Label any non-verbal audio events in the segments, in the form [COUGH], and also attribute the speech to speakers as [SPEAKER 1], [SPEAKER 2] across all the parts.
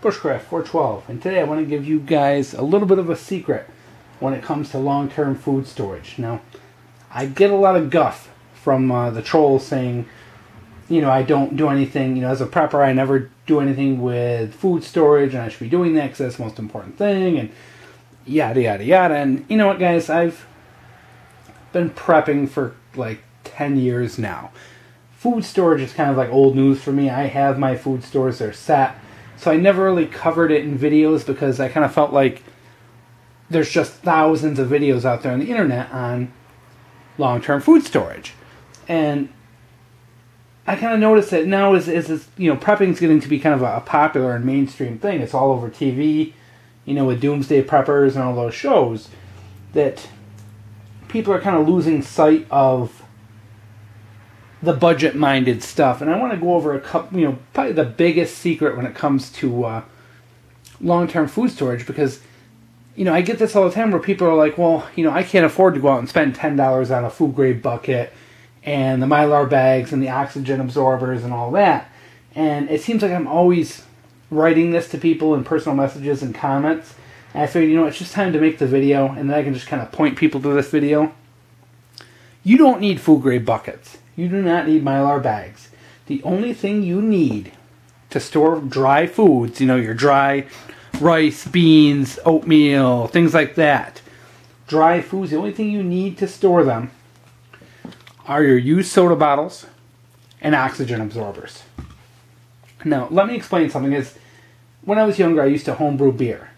[SPEAKER 1] Bushcraft 412 and today I want to give you guys a little bit of a secret when it comes to long-term food storage. Now, I get a lot of guff from uh, the trolls saying, you know, I don't do anything, you know, as a prepper I never do anything with food storage and I should be doing that because that's the most important thing and yada yada yada. And you know what guys, I've been prepping for like 10 years now. Food storage is kind of like old news for me. I have my food stores, they're set so I never really covered it in videos because I kind of felt like there's just thousands of videos out there on the internet on long-term food storage. And I kind of noticed that now is is you know prepping is getting to be kind of a, a, popular and mainstream thing. It's all over TV, you know, with Doomsday Preppers and all those shows. That people are kind of losing sight of the budget minded stuff. And I want to go over a couple, you know, probably the biggest secret when it comes to uh, long term food storage because, you know, I get this all the time where people are like, well, you know, I can't afford to go out and spend $10 on a food grade bucket and the mylar bags and the oxygen absorbers and all that. And it seems like I'm always writing this to people in personal messages and comments. And I figured, you know, it's just time to make the video and then I can just kind of point people to this video. You don't need food grade buckets you do not need mylar bags. The only thing you need to store dry foods, you know, your dry rice, beans, oatmeal, things like that. Dry foods, the only thing you need to store them are your used soda bottles and oxygen absorbers. Now, let me explain something. Is when I was younger, I used to homebrew beer,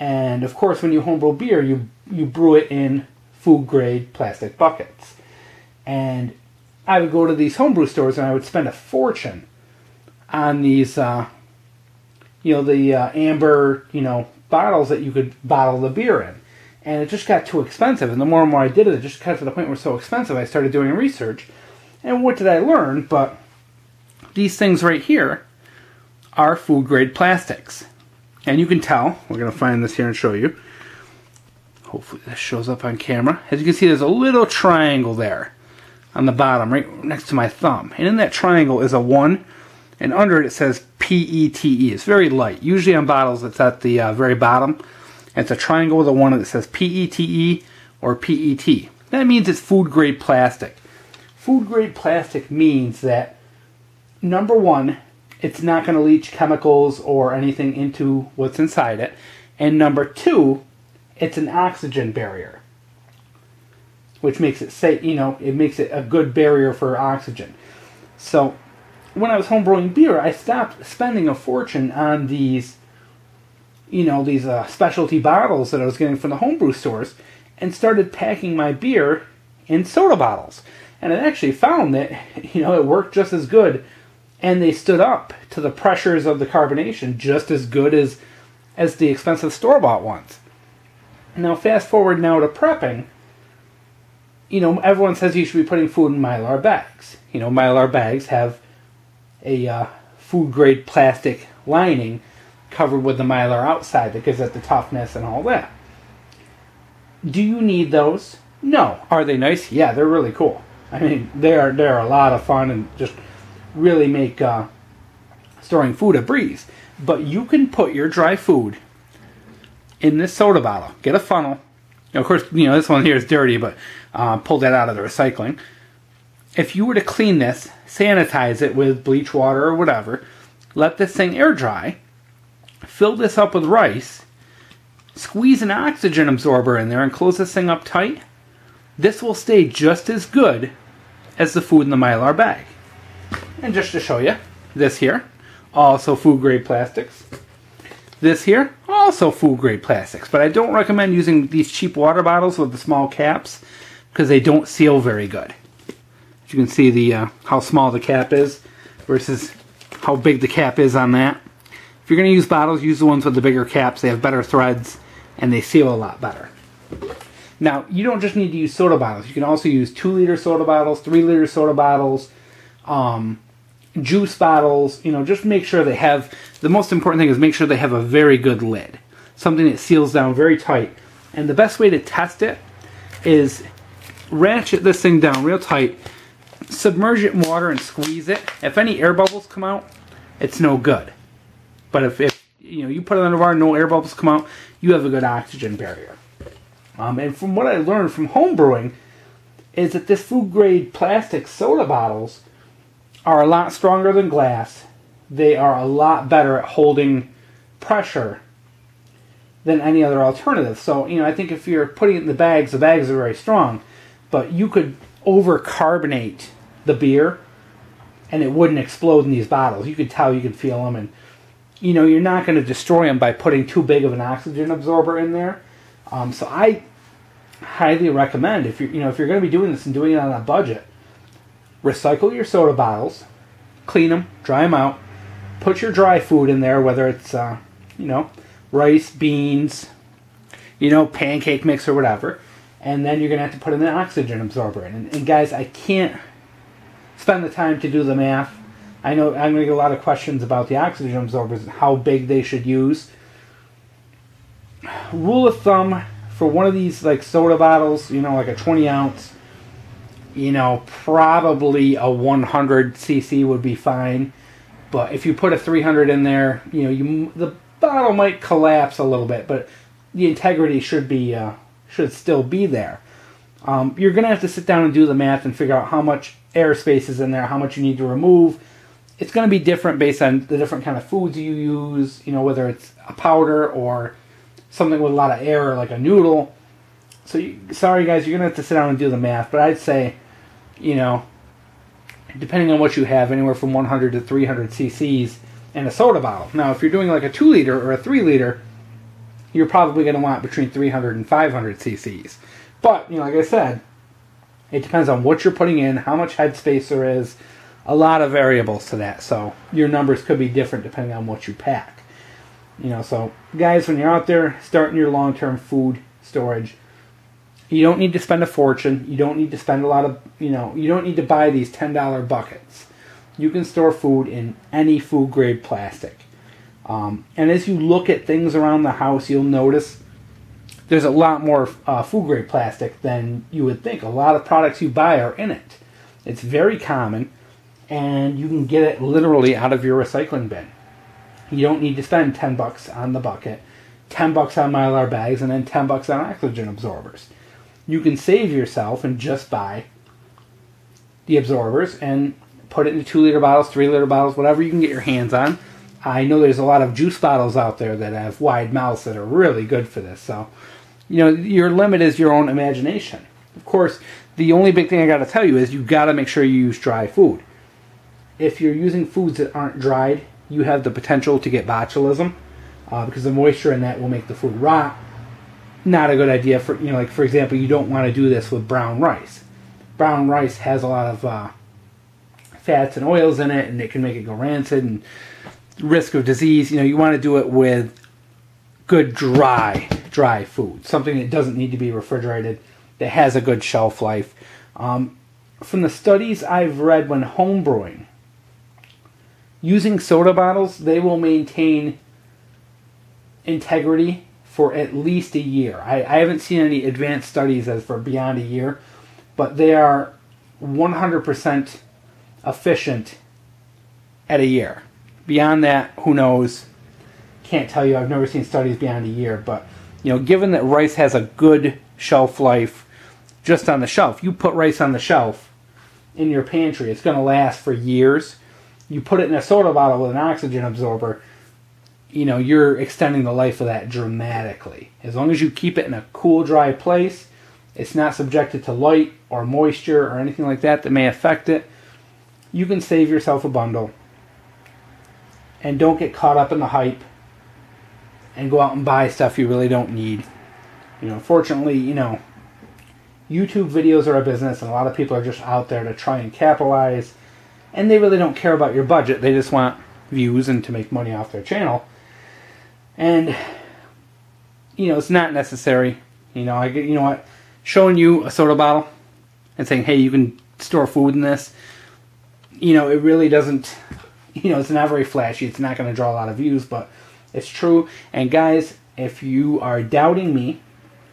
[SPEAKER 1] and of course, when you homebrew beer, you you brew it in food grade plastic buckets, and I would go to these homebrew stores and I would spend a fortune on these, uh, you know, the uh, amber, you know, bottles that you could bottle the beer in. And it just got too expensive. And the more and more I did it, it just got to the point where it was so expensive, I started doing research. And what did I learn? But these things right here are food grade plastics. And you can tell, we're going to find this here and show you. Hopefully this shows up on camera. As you can see, there's a little triangle there on the bottom, right next to my thumb. And in that triangle is a 1, and under it it says PETE. It's very light. Usually on bottles it's at the uh, very bottom. It's a triangle with a 1 that says PETE or PET. That means it's food grade plastic. Food grade plastic means that, number one, it's not going to leach chemicals or anything into what's inside it. And number two, it's an oxygen barrier which makes it say you know it makes it a good barrier for oxygen. So when I was homebrewing beer, I stopped spending a fortune on these you know these uh, specialty bottles that I was getting from the homebrew stores and started packing my beer in soda bottles. And I actually found that [LAUGHS] you know it worked just as good and they stood up to the pressures of the carbonation just as good as as the expensive store bought ones. Now fast forward now to prepping you know, everyone says you should be putting food in mylar bags. You know, mylar bags have a uh, food grade plastic lining covered with the mylar outside that gives it the toughness and all that. Do you need those? No. Are they nice? Yeah, they're really cool. I mean, they're they're a lot of fun and just really make uh, storing food a breeze. But you can put your dry food in this soda bottle. Get a funnel, now, of course, you know, this one here is dirty, but uh, pull that out of the recycling. If you were to clean this, sanitize it with bleach water or whatever, let this thing air dry, fill this up with rice, squeeze an oxygen absorber in there and close this thing up tight, this will stay just as good as the food in the mylar bag. And just to show you, this here, also food grade plastics. This here, also food grade plastics, but I don't recommend using these cheap water bottles with the small caps because they don't seal very good. As you can see the uh, how small the cap is versus how big the cap is on that. If you're going to use bottles, use the ones with the bigger caps. They have better threads and they seal a lot better. Now, you don't just need to use soda bottles. You can also use 2 liter soda bottles, 3 liter soda bottles, um, juice bottles, you know, just make sure they have, the most important thing is make sure they have a very good lid. Something that seals down very tight. And the best way to test it is ratchet this thing down real tight, submerge it in water and squeeze it. If any air bubbles come out, it's no good. But if, if you know, you put it under water, no air bubbles come out, you have a good oxygen barrier. Um, and from what I learned from home brewing, is that this food grade plastic soda bottles are a lot stronger than glass. They are a lot better at holding pressure than any other alternative. So, you know, I think if you're putting it in the bags, the bags are very strong, but you could over carbonate the beer and it wouldn't explode in these bottles. You could tell, you could feel them, and you know, you're not going to destroy them by putting too big of an oxygen absorber in there. Um, so I highly recommend if you're you know if you're going to be doing this and doing it on a budget, recycle your soda bottles, clean them, dry them out, put your dry food in there, whether it's uh, you know rice, beans, you know pancake mix or whatever, and then you're going to have to put in an oxygen absorber in. And, and guys, I can't spend the time to do the math. I know I'm going to get a lot of questions about the oxygen absorbers and how big they should use. Rule of thumb for one of these like soda bottles, you know, like a 20 ounce, you know, probably a 100 cc would be fine. But if you put a 300 in there, you know, you the bottle might collapse a little bit, but the integrity should be uh, should still be there. Um, you're gonna have to sit down and do the math and figure out how much airspace is in there, how much you need to remove. It's going to be different based on the different kind of foods you use. You know, whether it's a powder or something with a lot of air like a noodle. So, you, sorry guys, you're gonna have to sit down and do the math. But I'd say, you know, depending on what you have, anywhere from 100 to 300 cc's in a soda bottle. Now, if you're doing like a two liter or a three liter, you're probably gonna want between 300 and 500 cc's. But you know, like I said, it depends on what you're putting in, how much headspace there is, a lot of variables to that. So your numbers could be different depending on what you pack. You know, so guys, when you're out there starting your long-term food storage, you don't need to spend a fortune. You don't need to spend a lot of, you know, you don't need to buy these $10 buckets. You can store food in any food grade plastic. Um, and as you look at things around the house, you'll notice there's a lot more uh, food grade plastic than you would think. A lot of products you buy are in it. It's very common, and you can get it literally out of your recycling bin. You don't need to spend 10 bucks on the bucket, 10 bucks on mylar bags, and then 10 bucks on oxygen absorbers. You can save yourself and just buy the absorbers and put it into 2 liter bottles, 3 liter bottles, whatever you can get your hands on. I know there's a lot of juice bottles out there that have wide mouths that are really good for this. So, you know, your limit is your own imagination. Of course, the only big thing I got to tell you is you got to make sure you use dry food. If you're using foods that aren't dried, you have the potential to get botulism uh, because the moisture in that will make the food rot. Not a good idea for you know, like for example, you don't want to do this with brown rice. Brown rice has a lot of uh, fats and oils in it, and it can make it go rancid and risk of disease. You know, you want to do it with good dry dry food, something that doesn't need to be refrigerated, that has a good shelf life. Um, from the studies I've read when home brewing, using soda bottles, they will maintain integrity for at least a year. I, I haven't seen any advanced studies as for beyond a year, but they are 100% efficient at a year. Beyond that, who knows? Can't tell you. I've never seen studies beyond a year, but you know, given that rice has a good shelf life just on the shelf, you put rice on the shelf in your pantry, it's going to last for years you put it in a soda bottle with an oxygen absorber, you know, you're extending the life of that dramatically. As long as you keep it in a cool, dry place, it's not subjected to light or moisture or anything like that that may affect it, you can save yourself a bundle. And don't get caught up in the hype and go out and buy stuff you really don't need. You know, fortunately, you know, YouTube videos are a business and a lot of people are just out there to try and capitalize and they really don't care about your budget. They just want views and to make money off their channel. And you know, it's not necessary. You know, I get you know what, showing you a soda bottle and saying, "Hey, you can store food in this." You know, it really doesn't. You know, it's not very flashy. It's not going to draw a lot of views, but it's true. And guys, if you are doubting me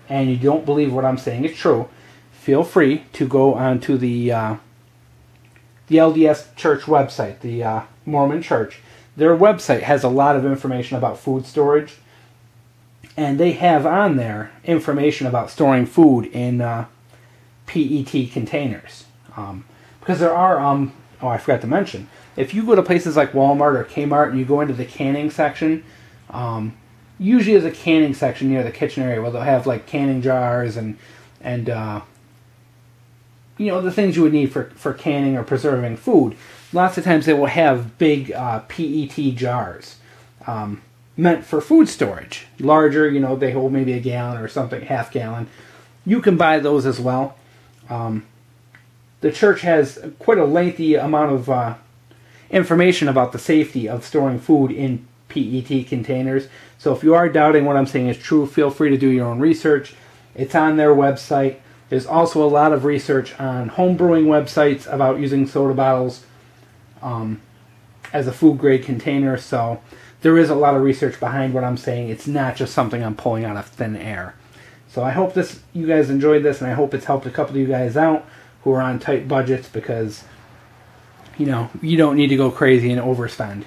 [SPEAKER 1] and you don't believe what I'm saying is true, feel free to go onto the uh, the LDS Church website, the uh, Mormon Church. Their website has a lot of information about food storage, and they have on there information about storing food in uh, PET containers. Um, because there are, um, oh, I forgot to mention, if you go to places like Walmart or Kmart and you go into the canning section, um, usually there's a canning section near the kitchen area where they'll have like canning jars and and uh, you know the things you would need for for canning or preserving food. Lots of times they will have big uh, PET jars um, meant for food storage. Larger, you know, they hold maybe a gallon or something, half gallon. You can buy those as well. Um, the church has quite a lengthy amount of uh, information about the safety of storing food in PET containers. So if you are doubting what I'm saying is true, feel free to do your own research. It's on their website. There's also a lot of research on homebrewing websites about using soda bottles um, as a food grade container. So there is a lot of research behind what I'm saying. It's not just something I'm pulling out of thin air. So I hope this you guys enjoyed this, and I hope it's helped a couple of you guys out who are on tight budgets because you know you don't need to go crazy and overspend.